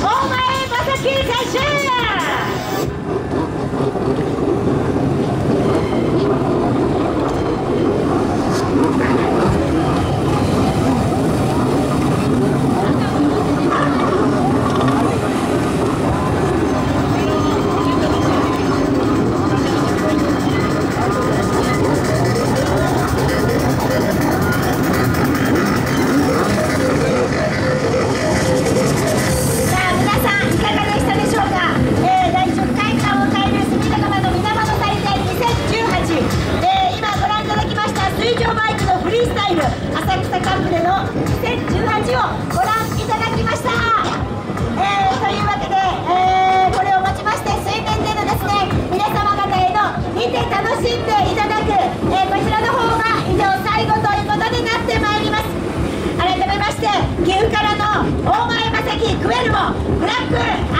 Oh my リースタイル浅草カップでの2018をご覧いただきました、えー、というわけで、えー、これをもちまして水面でのですね皆様方への見て楽しんでいただく、えー、こちらの方が以上最後ということになってまいります。改めまして岐阜からの大前正樹クエルモブラック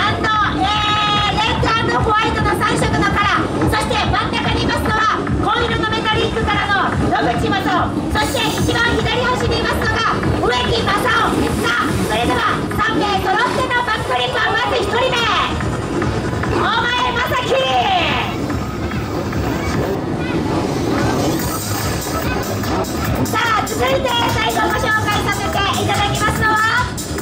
で揃ってのバックフリップはまず1人目。お前まさき。さあ続いて最後ご紹介させていただきますのは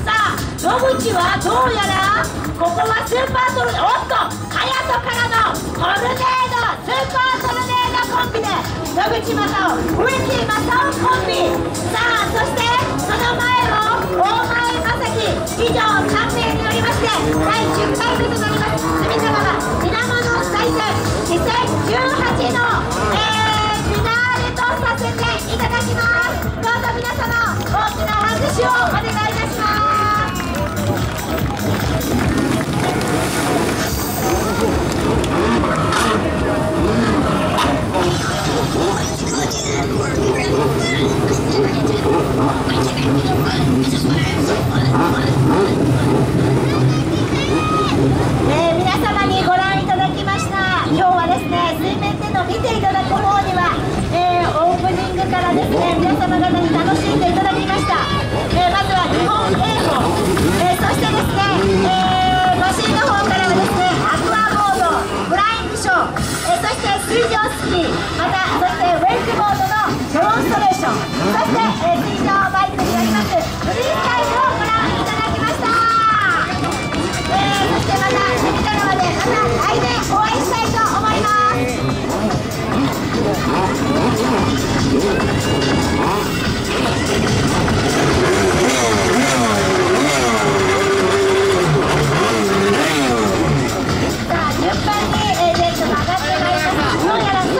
さあ野口はどうやらここはスーパートルネおっと隼人からのトルネードスーパートルネードコンビで野口正雄植木正雄コンビ。さあそしてその前を以上3名によりまして第10回目となります隅田川水面の祭典2018の、えーえ、皆様にご覧いただきました。今日はですね水面での見ていただく方には、え、オープニングからですね皆様方に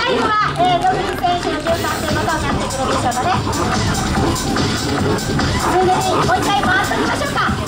最後は、えー、野口選手の13点またになってくるでしょうかね。それで、もう一回回っておきましょうか。